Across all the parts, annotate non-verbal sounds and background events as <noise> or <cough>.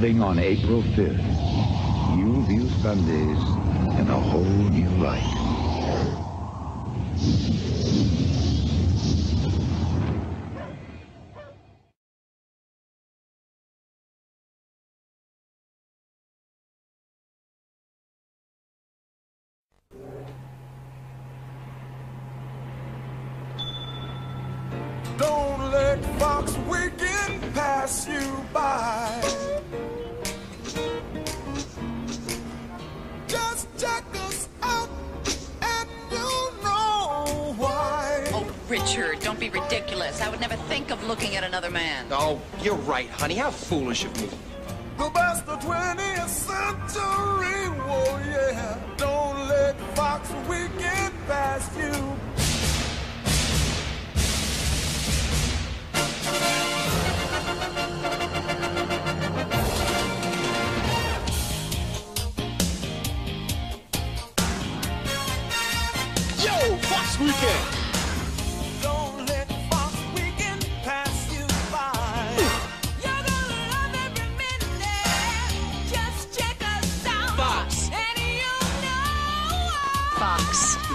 starting on April 5th. You view Sundays in a whole new light. Don't let Fox Weekend pass you Richard, don't be ridiculous. I would never think of looking at another man. Oh, you're right, honey. How foolish of me. The best of 20th century, oh yeah. Don't let Fox Weekend pass you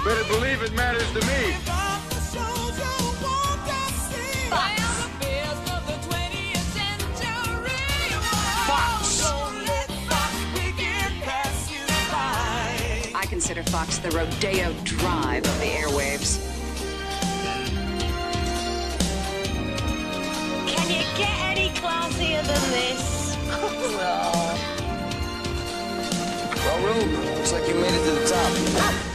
Better believe it matters to me. Fox. Fox. I consider Fox the Rodeo Drive of the airwaves. Can you get any classier than this? well, Rube, looks like you made it to the top. Ah!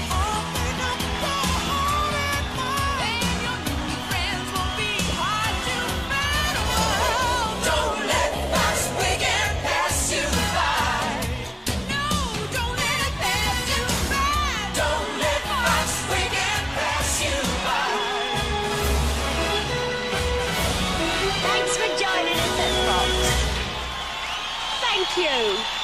thank you.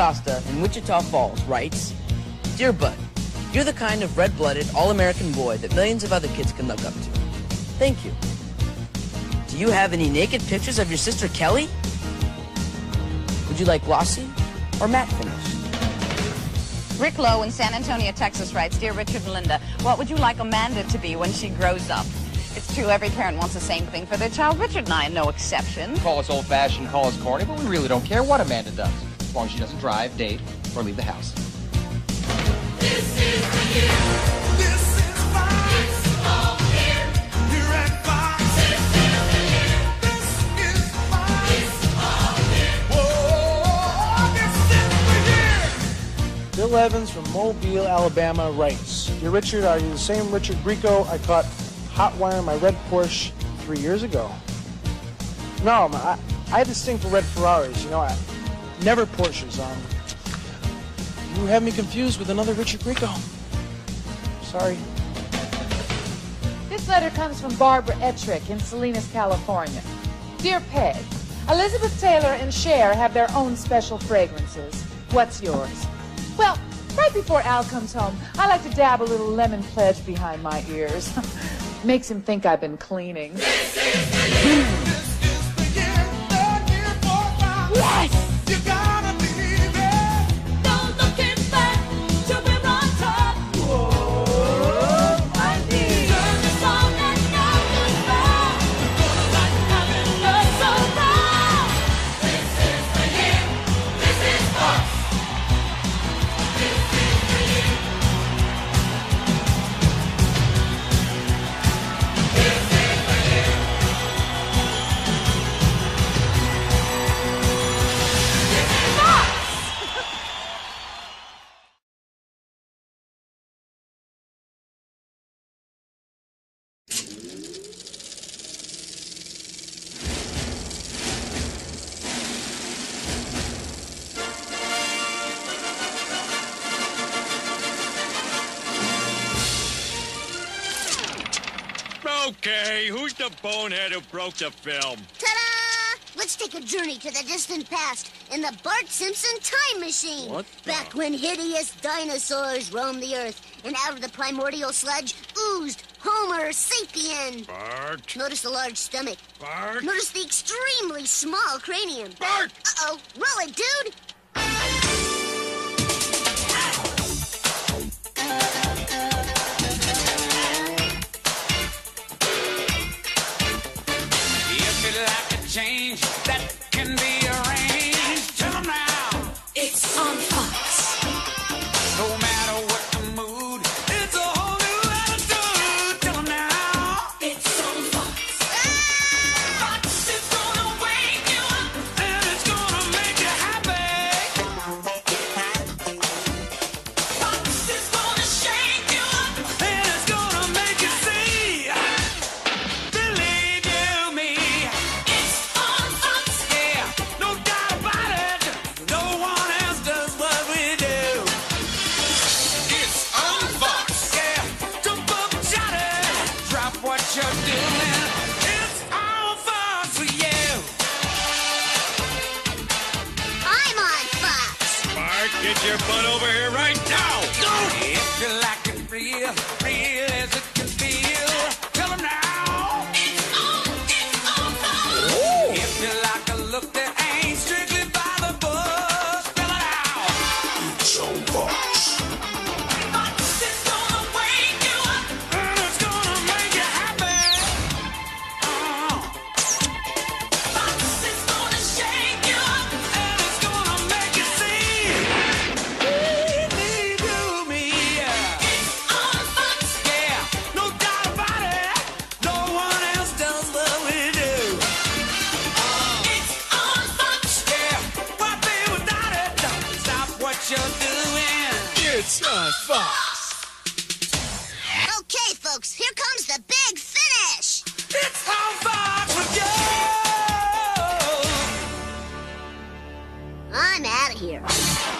In Wichita Falls writes, Dear Bud, you're the kind of red-blooded, all-American boy that millions of other kids can look up to. Thank you. Do you have any naked pictures of your sister Kelly? Would you like glossy or matte finish? Rick Lowe in San Antonio, Texas writes, Dear Richard and Linda, what would you like Amanda to be when she grows up? It's true, every parent wants the same thing for their child. Richard and I, no exception. Call us old-fashioned, call us corny, but we really don't care what Amanda does as long as she doesn't drive, date, or leave the house. Bill Evans from Mobile, Alabama writes Dear Richard, are you the same Richard Grieco I caught hot wiring my red Porsche three years ago? No, I, I had this thing for red Ferraris, you know, I, never Porsches. Um, you have me confused with another Richard Grieco. Sorry. This letter comes from Barbara Ettrick in Salinas, California. Dear Peg, Elizabeth Taylor and Cher have their own special fragrances. What's yours? Well, right before Al comes home, I like to dab a little lemon pledge behind my ears. <laughs> Makes him think I've been cleaning. Okay, who's the bonehead who broke the film? Ta-da! Let's take a journey to the distant past in the Bart Simpson time machine. What the- Back when hideous dinosaurs roamed the earth, and out of the primordial sludge oozed Homer sapien. Bart? Notice the large stomach. Bart? Notice the extremely small cranium. Bart! Uh-oh, roll it, dude. Like a Fox! Okay, folks, here comes the big finish. It's on Fox with you. I'm out of here.